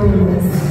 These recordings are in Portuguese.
illness.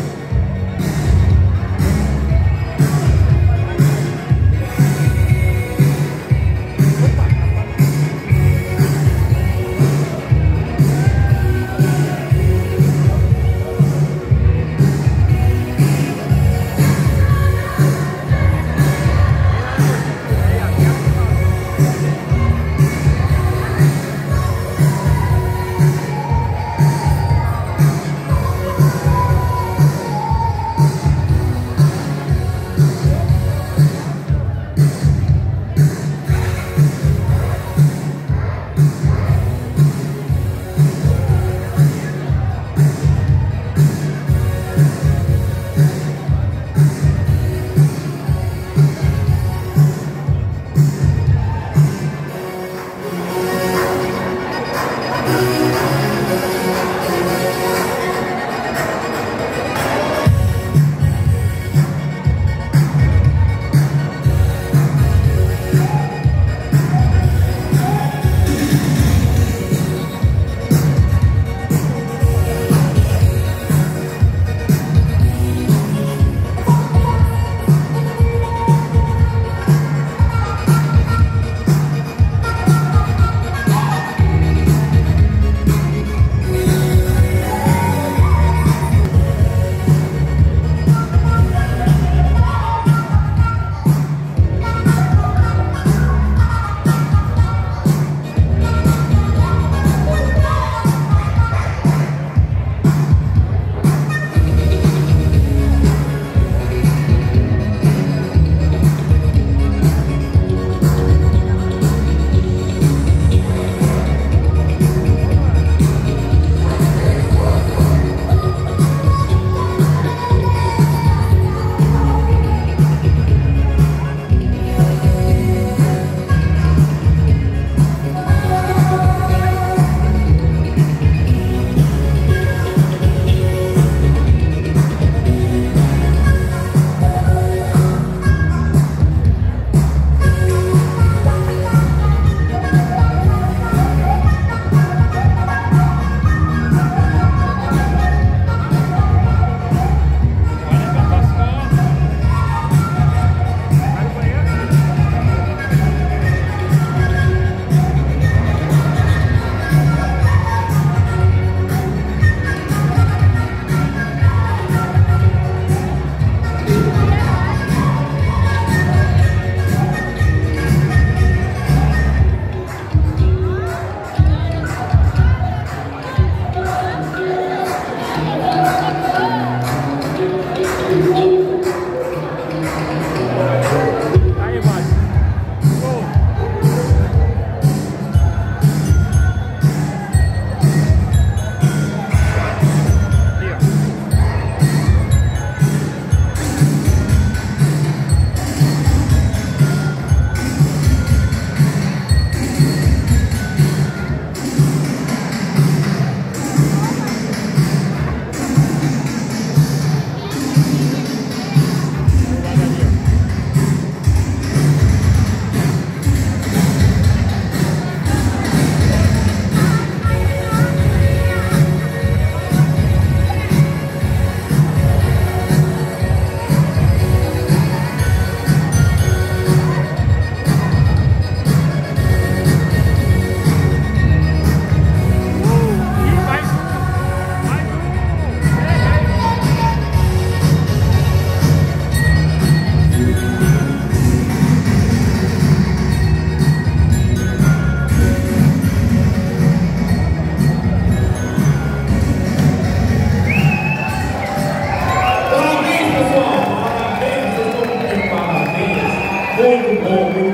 Muito bom, muito